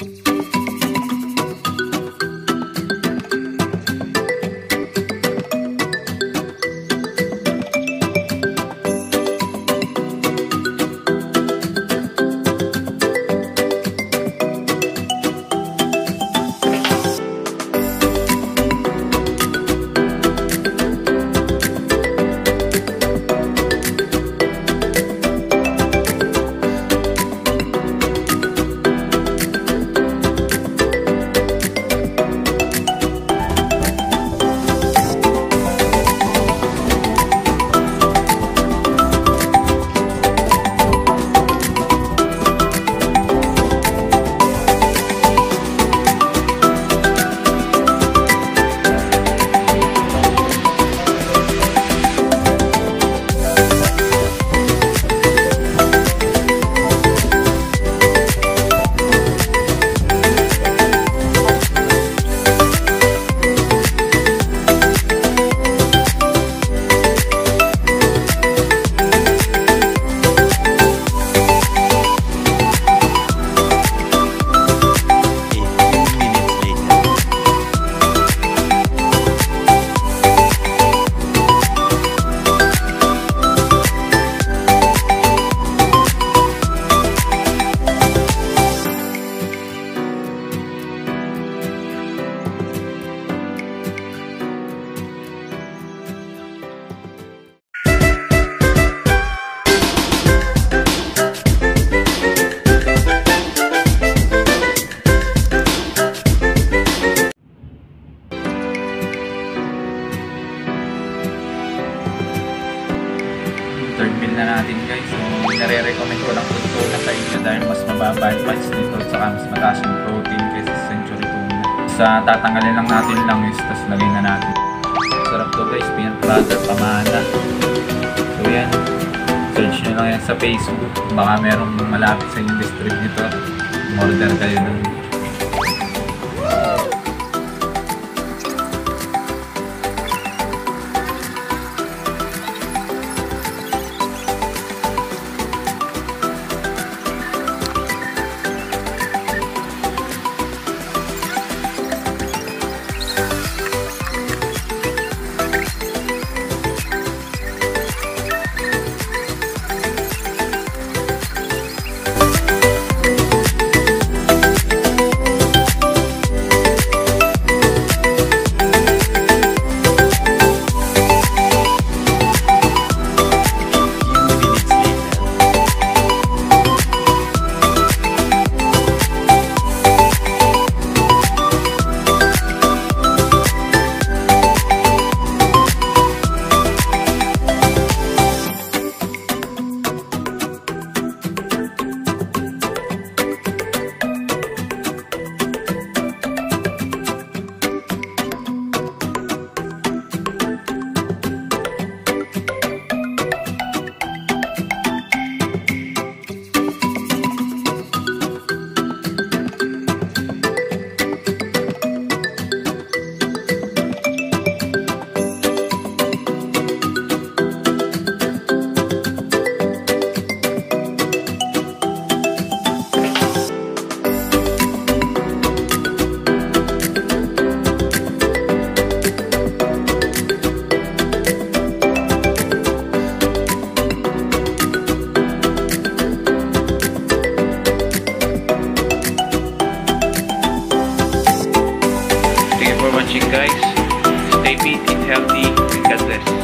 Música meal na natin guys. So, nare-recommend ko lang yung tuna sa inyo dahil mas mababa yung price nito at saka mas mataas yung protein kaysa sa century tuna. Sa tatanggalin lang natin lang is tapos lagay na natin. Sarap to guys, peanut butter, pamana. So yan, search nyo lang yan sa Facebook. Baka merong malapit sa inyong district nito. Order kayo ng fit, eat healthy, and God bless.